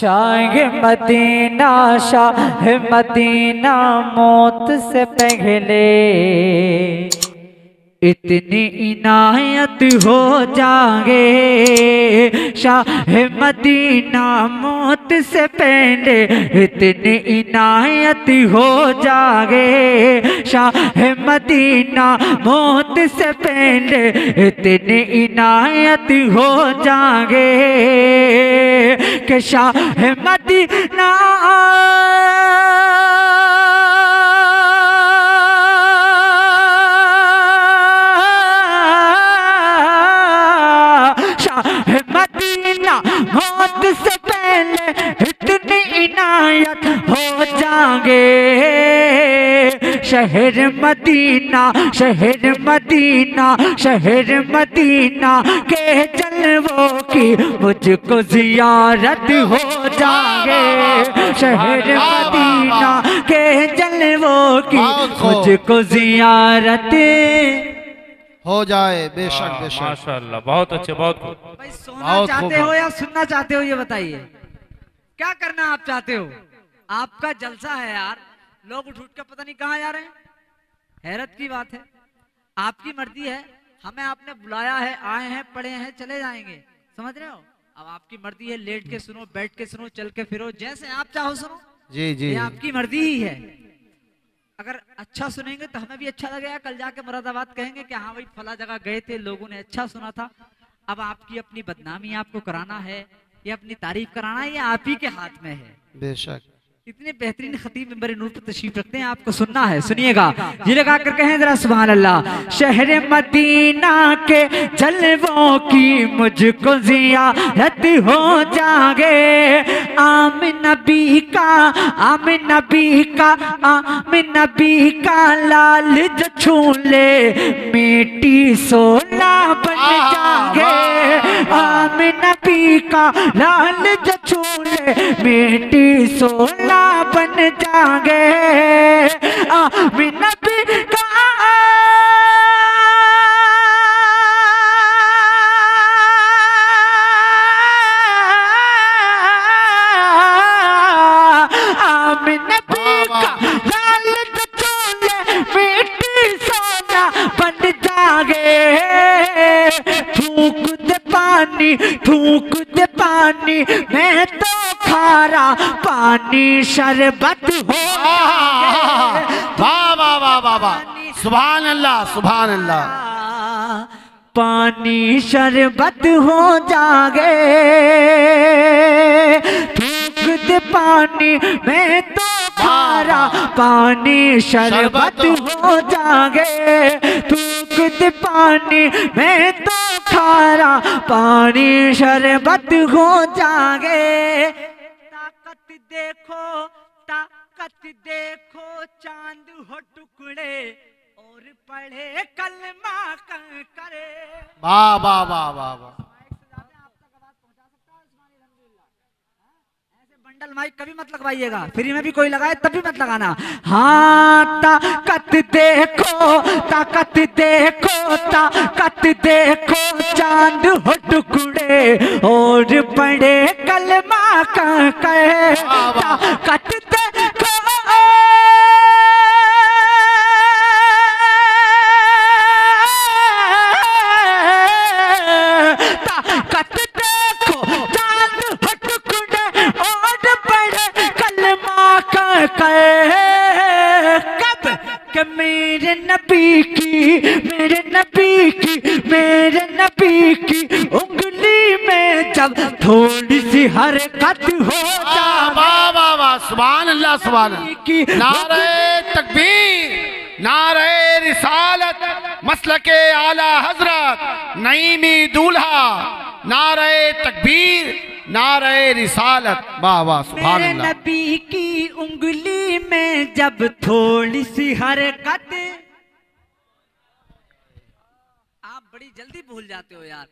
Shah Medina Shah Medina मौत से पहले। इतनी इनायत हो जागे। शाह मदीना मौत से पहले इतनी इनायत हो जागे। शाह मदीना मौत से पहले इतनी इनायत हो जागे। के शाह मदीना जागे शहर मदीना शहर मदीना शहर मदीना के जलवों की मुझको जियारत हो जागे शहर मदीना के जलवों की मुझको जियारत हो जाए बेशक बेशक। माशाल्लाह बहुत अच्छे बहुत भाई सोना चाहते हो या सुनना चाहते हो ये बताइए। क्या करना आप चाहते हो? आपका जलसा है यार। लोग उठ उठ के पता नहीं कहाँ जा रहे हैं। हैरत की बात है। आपकी मर्ज़ी है। हमें आपने बुलाया है आए हैं पढ़े हैं चले जाएँगे। समझ रहे हो? अब आपकी मर्ज़ी है। लेट के सुनो बैठ के सुनो चल के फिरो। जैसे आप चाहो सुनो। जी जी। ये आपकी मर्ज़ी ही है। अगर अच्छा सुनेंगे तो हमें भी अच्छा लगेगा। कल जाके मुरादाबाद कहेंगे कि हाँ भाई फला जगह गए थे लोगों ने अच्छा सुना था। अब आपकी अपनी बदनामी आपको कराना है। या अपनी तारीफ़ कराना है ये आप ही के हाथ में है। बेशक। इतने बेहतरीन खतीब मेरे नूर पर तशरीफ़ रखते हैं आपको सुनना है सुनिएगा। जी लगा कर कहें जरा सुभान अल्लाह शहर मदीना के जलवों की मुझको जियारत हो जागे। आम नबी का आम नबी का आम नबी का लाल जो छू ले मिट्टी सोना बन जागे। आम नबी का लाल जो छू ले मिट्टी सोना बन जागे। नबी का। थूक दे पानी, थूक दे पानी, मैं तो पानी शरबत हो वाह वाह वाह वाह वाह। सुभान अल्लाह सुभान अल्लाह पानी शरबत हो जागे। थूक दे पानी मैं तो खारा। पानी शरबत हो जागे। थूक दे पानी मैं तो खारा। पानी शरबत हो जागे। देखो, ताकत देखो, चाँद हो टुकड़े और पढ़े कलमा कर करे वाह वाह वाह वाह वाह। बंडल माइक कभी मत लगवाइएगा। फ्री में भी कोई लगाए तभी मत लगाना। हाँ ताकत देखो ताकत देखो ताकत देखो चाँद हो टुकड़े और पड़े कलमा का कहे। ताकत ताकत नबी की मेरे नबी की उंगली में जब थोड़ी सी हरकत हो सुभान अल्लाह अल्लाह की नारे तकबीर नारे रिसालत मसल के आला हज़रत नईमी दूल्हा नारे तकबीर नारे रिसालत। वाह वाह सुभान अल्लाह नबी की उंगली में जब थोड़ी सी हरकत आप बड़ी जल्दी भूल जाते हो यार।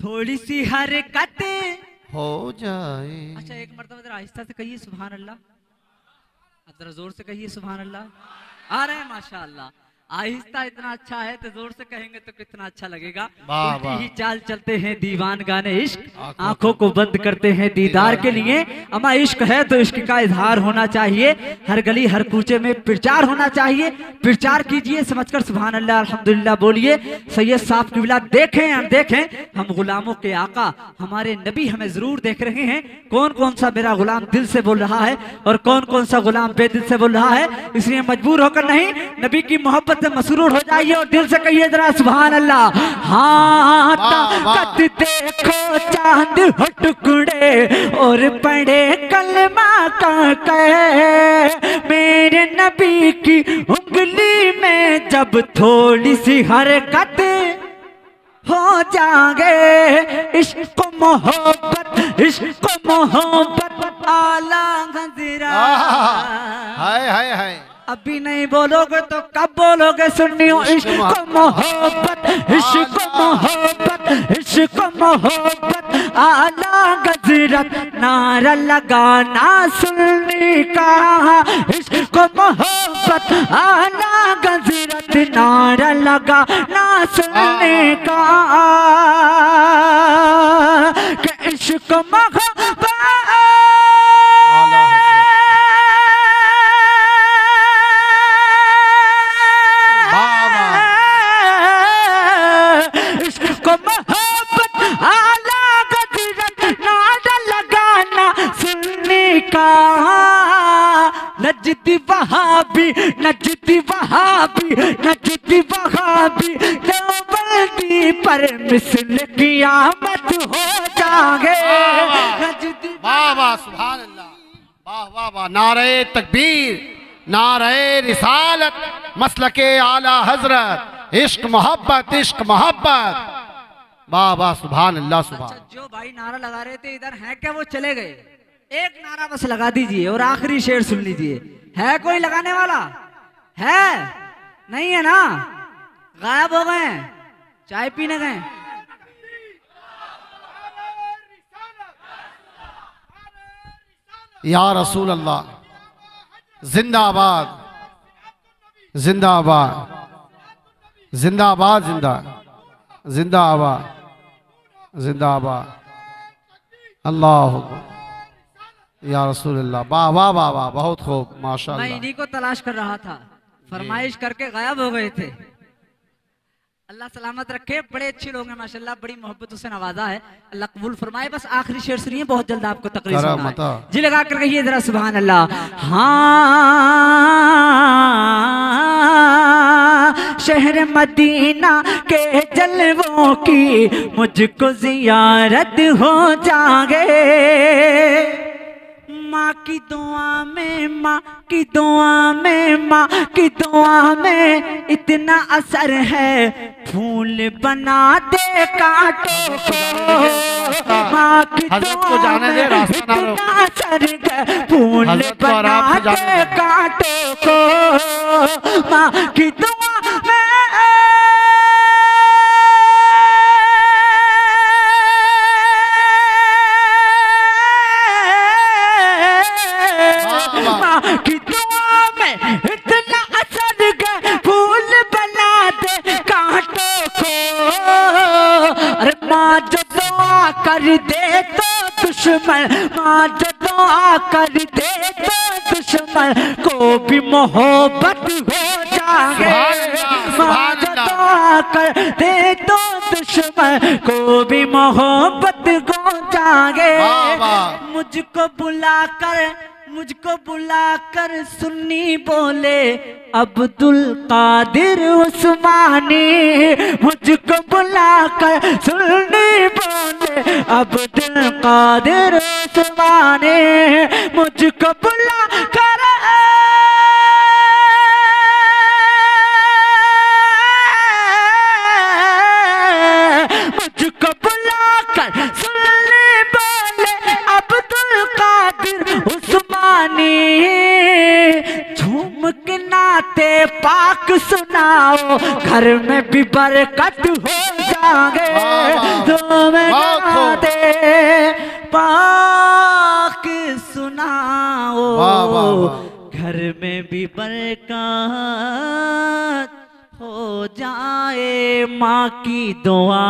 थोड़ी सी हरकत हो जाए। अच्छा एक मरतब जरा आहिस्ता से कहिए सुबहान अल्लाह। अब जरा ज़ोर से कहिए सुबहान अल्लाह। आ रहे हैं माशा अल्लाह आहिस्ता इतना अच्छा है तो ज़ोर से कहेंगे तो कितना अच्छा लगेगा। उल्टी ही चाल चलते हैं दीवान गाने इश्क। आँखों को बंद करते हैं दीदार के लिए। अमा इश्क है तो इश्क का इजहार होना चाहिए। हर गली हर कूचे में प्रचार होना चाहिए। प्रचार कीजिए समझकर सुबहान अल्लाह अल्हम्दुलिल्लाह बोलिए। सैयद साहब किबला देखें और देखें हम गुलामों के आका हमारे नबी हमें ज़रूर देख रहे हैं। कौन कौन सा मेरा गुलाम दिल से बोल रहा है और कौन कौन सा गुलाम बेदिल से बोल रहा है? इसलिए मजबूर होकर नहीं नबी की मोहब्बत से मसरूर हो जाइए और दिल से कहिए जरा सुबहान अल्लाह हाँ। ताकत देखो चाँद हो टुकड़े और पड़े कलमा का कह मेरे नबी की उंगली में जब थोड़ी सी हरकत हो जागे इश्क मोहब्बत इश्क मोहब्बत आला गजरा। हाय हाय हाय। अभी नहीं बोलोगे तो कब बोलोगे सुननी सुनियो? इश्क मोहब्बत इश्क मोहब्बत इश्क मोहब्बत। आला गजरत नारा लगाना सुनने का। इश्क मोहब्बत आला गजरत नारा लगाना सुनने का। इश्क मोहब्बत मिसल कियामत हो जागे। वाह वाह सुभान अल्लाह वाह वाह वाह। नारे तकबीर नारे रिसालत मसल के आला हज़रत इश्क मोहब्बत इश्क मोहब्बत। वाह वाह सुभान अल्लाह सुभान। अच्छा जो भाई नारा लगा रहे थे इधर है क्या वो चले गए? एक नारा बस लगा दीजिए और आखिरी शेर सुन लीजिए। है कोई लगाने वाला? है? नहीं है ना? गायब हो गए चाय पीने गए? या रसूल अल्लाह जिंदाबाद जिंदाबाद जिंदाबाद ज़िंदा जिंदाबाद जिंदाबाद। अल्लाह या रसूल अल्लाह वाह वाह वाह वाह बहुत खूब मैं इन्हीं को तलाश कर रहा था। फरमाइश करके गायब हो गए थे। अल्लाह सलामत रखे बड़े अच्छे लोग हैं माशाल्लाह बड़ी मोहब्बत से नवाजा है। अल्लाह कबूल फरमाए बस आखिरी शेर सुनिए बहुत जल्द आपको तकलीफ़ जी लगा कर कहिए जरा सुबहान अल्लाह हाँ शहर मदीना के जलवों की मुझको जियारत हो जागे। माँ की दुआ में माँ की दुआ में माँ की दुआ में इतना असर है फूल बना दे कांटों को माँ की दुआ में। इतना असर है फूल बना दे। कांटों को माँ की दुआ जो दुआ कर दे तो दुश्मन को भी मोहब्बत हो जाए सुभान अल्लाह, जो अल्लाह। दुआ कर दे तो दुश्मन को भी मोहब्बत हो जागे बुला कर मुझको बुला कर बुलाकर सुन्नी बोले अब्दुल कादिर उस्मानी। मुझको बुलाकर सुन्नी बोले अब्दुल कादिर उस्मानी। मुझको बुलाकर मुझको घर में भी बरकत हो जागे खूब। नाते पाक सुनाओ। घर में भी बरकत जाए माँ की दुआ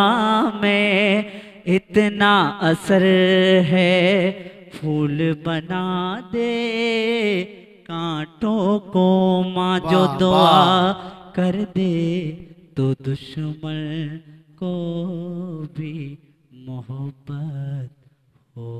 में इतना असर है फूल बना दे कांटों को माँ जो दुआ। कर दे तो दुश्मन को भी मोहब्बत हो।